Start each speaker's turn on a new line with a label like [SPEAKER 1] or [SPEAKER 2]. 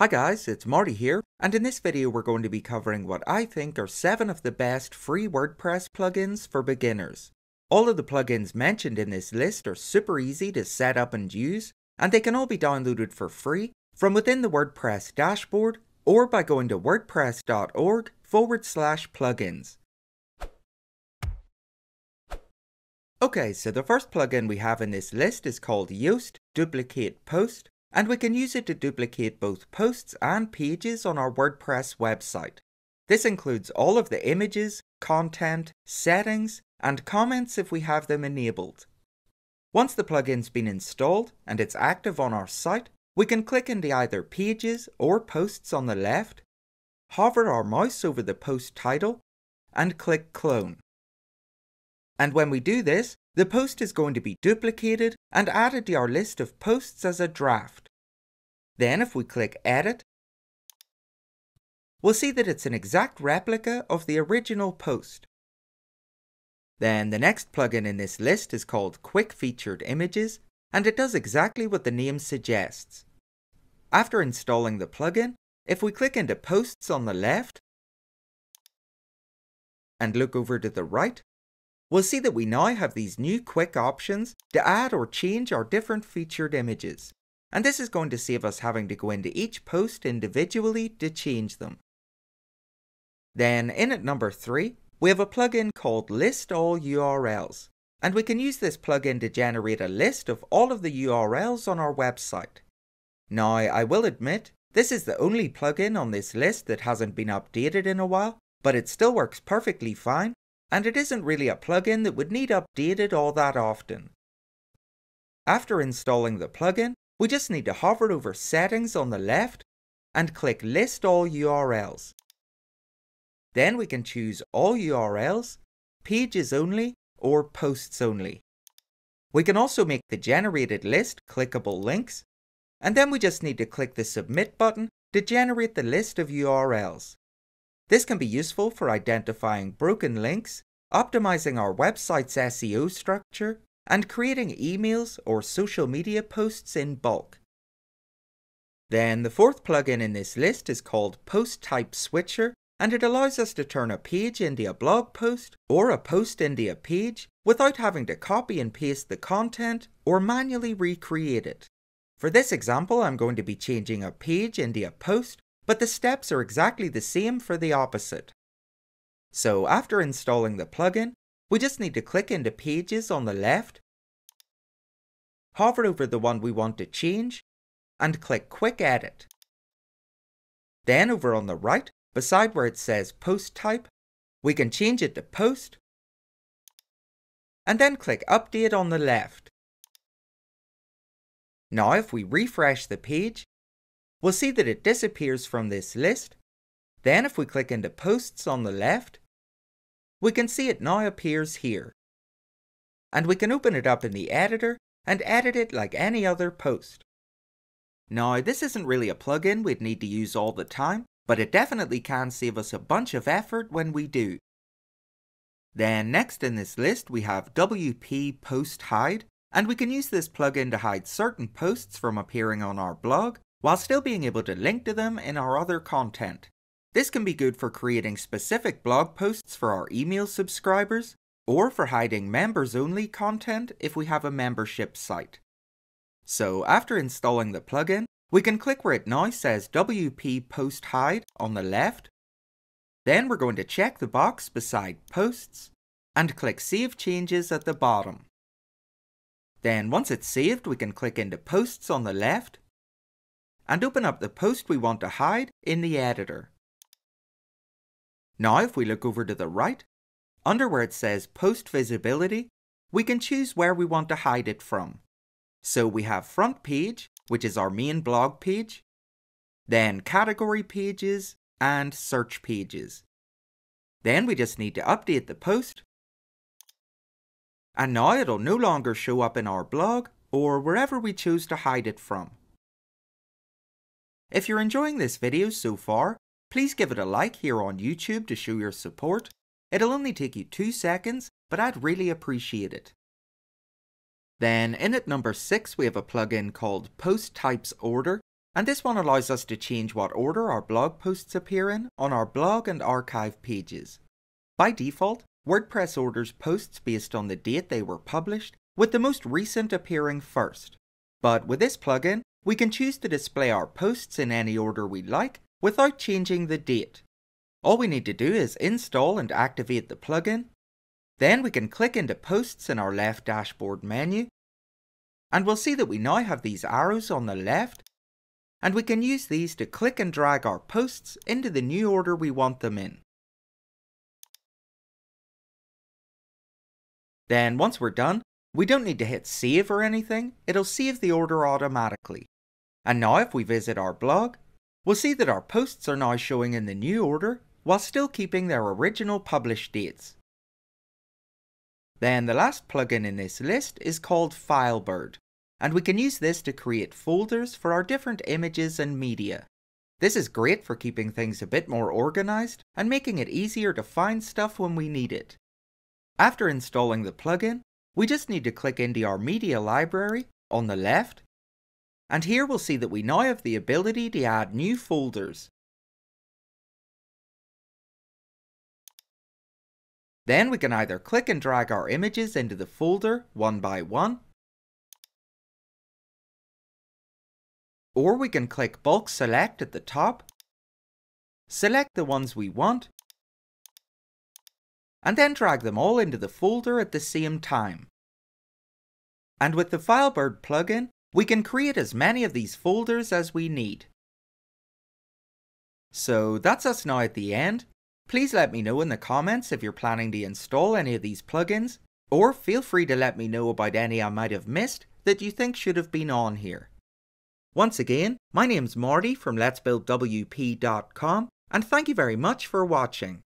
[SPEAKER 1] Hi guys, it's Marty here, and in this video we're going to be covering what I think are 7 of the best free WordPress plugins for beginners. All of the plugins mentioned in this list are super easy to set up and use, and they can all be downloaded for free from within the WordPress dashboard or by going to wordpress.org forward slash plugins. Okay, so the first plugin we have in this list is called Yoast Duplicate Post, and we can use it to duplicate both posts and pages on our WordPress website. This includes all of the images, content, settings, and comments if we have them enabled. Once the plugin's been installed and it's active on our site, we can click into either pages or posts on the left, hover our mouse over the post title, and click clone. And when we do this, the post is going to be duplicated and added to our list of posts as a draft. Then if we click Edit, we'll see that it's an exact replica of the original post. Then the next plugin in this list is called Quick Featured Images, and it does exactly what the name suggests. After installing the plugin, if we click into Posts on the left and look over to the right, we'll see that we now have these new quick options to add or change our different featured images. And this is going to save us having to go into each post individually to change them. Then in at number 3, we have a plugin called List All URLs. And we can use this plugin to generate a list of all of the URLs on our website. Now, I will admit, this is the only plugin on this list that hasn't been updated in a while, but it still works perfectly fine and it isn't really a plugin that would need updated all that often. After installing the plugin, we just need to hover over Settings on the left and click List All URLs. Then we can choose All URLs, Pages Only, or Posts Only. We can also make the generated list clickable links, and then we just need to click the Submit button to generate the list of URLs. This can be useful for identifying broken links, optimizing our website's SEO structure, and creating emails or social media posts in bulk. Then the fourth plugin in this list is called Post Type Switcher, and it allows us to turn a page into a blog post or a post into a page without having to copy and paste the content or manually recreate it. For this example, I'm going to be changing a page into a post but the steps are exactly the same for the opposite. So after installing the plugin, we just need to click into Pages on the left, hover over the one we want to change, and click Quick Edit. Then over on the right, beside where it says Post Type, we can change it to Post, and then click Update on the left. Now if we refresh the page, we'll see that it disappears from this list. Then if we click into Posts on the left, we can see it now appears here. And we can open it up in the editor and edit it like any other post. Now, this isn't really a plugin we'd need to use all the time, but it definitely can save us a bunch of effort when we do. Then next in this list we have WP Post Hide, and we can use this plugin to hide certain posts from appearing on our blog, while still being able to link to them in our other content. This can be good for creating specific blog posts for our email subscribers, or for hiding members only content if we have a membership site. So after installing the plugin, we can click where it now says WP Post Hide on the left. Then we're going to check the box beside Posts and click Save Changes at the bottom. Then once it's saved, we can click into Posts on the left and open up the post we want to hide in the editor. Now if we look over to the right, under where it says Post Visibility, we can choose where we want to hide it from. So we have Front Page, which is our main blog page, then Category Pages, and Search Pages. Then we just need to update the post, and now it'll no longer show up in our blog or wherever we choose to hide it from. If you're enjoying this video so far, please give it a like here on YouTube to show your support. It'll only take you 2 seconds, but I'd really appreciate it. Then in at number 6 we have a plugin called Post Types Order, and this one allows us to change what order our blog posts appear in on our blog and archive pages. By default, WordPress orders posts based on the date they were published, with the most recent appearing first. But with this plugin, we can choose to display our posts in any order we like without changing the date. All we need to do is install and activate the plugin. Then we can click into Posts in our left dashboard menu. And we'll see that we now have these arrows on the left. And we can use these to click and drag our posts into the new order we want them in. Then once we're done, we don't need to hit save or anything, it'll save the order automatically. And now if we visit our blog, we'll see that our posts are now showing in the new order while still keeping their original published dates. Then the last plugin in this list is called Filebird, and we can use this to create folders for our different images and media. This is great for keeping things a bit more organised and making it easier to find stuff when we need it. After installing the plugin, we just need to click into our media library on the left, and here we'll see that we now have the ability to add new folders. Then we can either click and drag our images into the folder one by one, or we can click bulk select at the top, select the ones we want, and then drag them all into the folder at the same time. And with the Filebird plugin, we can create as many of these folders as we need. So that's us now at the end, Please let me know in the comments if you're planning to install any of these plugins, or feel free to let me know about any I might have missed that you think should have been on here. Once again, my name's Marty from letsbuildwp.com, and thank you very much for watching.